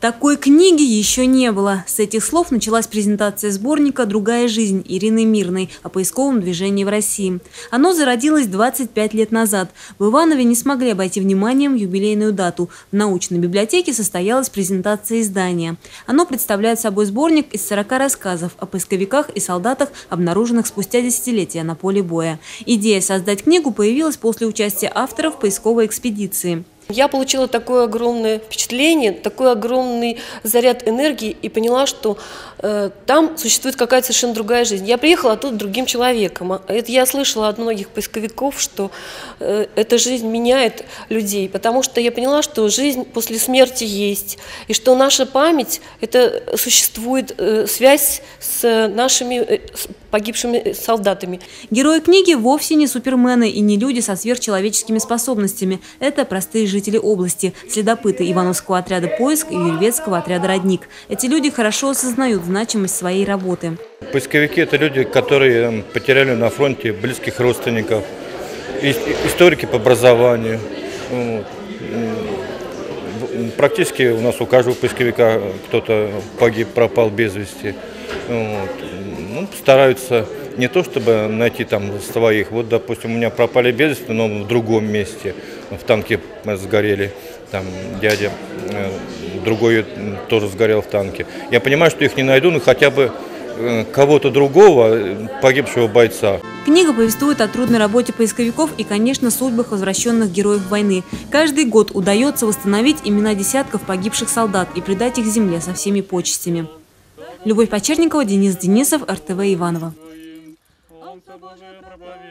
Такой книги еще не было. С этих слов началась презентация сборника «Другая жизнь» Ирины Мирной о поисковом движении в России. Оно зародилось 25 лет назад. В Иванове не смогли обойти вниманием юбилейную дату. В научной библиотеке состоялась презентация издания. Оно представляет собой сборник из 40 рассказов о поисковиках и солдатах, обнаруженных спустя десятилетия на поле боя. Идея создать книгу появилась после участия авторов поисковой экспедиции. Я получила такое огромное впечатление, такой огромный заряд энергии и поняла, что э, там существует какая-то совершенно другая жизнь. Я приехала тут другим человеком. А это я слышала от многих поисковиков, что э, эта жизнь меняет людей, потому что я поняла, что жизнь после смерти есть, и что наша память, это существует э, связь с нашими э, с погибшими солдатами. Герои книги вовсе не супермены и не люди со сверхчеловеческими способностями. Это простые жители жители области, следопыты Ивановского отряда «Поиск» и Юрьевецкого отряда «Родник». Эти люди хорошо осознают значимость своей работы. Поисковики – это люди, которые потеряли на фронте близких родственников, историки по образованию. Практически у нас у каждого поисковика кто-то погиб, пропал без вести. Вот. Ну, стараются не то чтобы найти там своих, вот, допустим, у меня пропали без вести, но в другом месте – в танке сгорели, там дядя э, другой тоже сгорел в танке. Я понимаю, что их не найду, но хотя бы э, кого-то другого, погибшего бойца. Книга повествует о трудной работе поисковиков и, конечно, судьбах возвращенных героев войны. Каждый год удается восстановить имена десятков погибших солдат и предать их земле со всеми почестями. Любовь Почерникова, Денис Денисов, РТВ Иванова. Отца Блаженно проповедуй.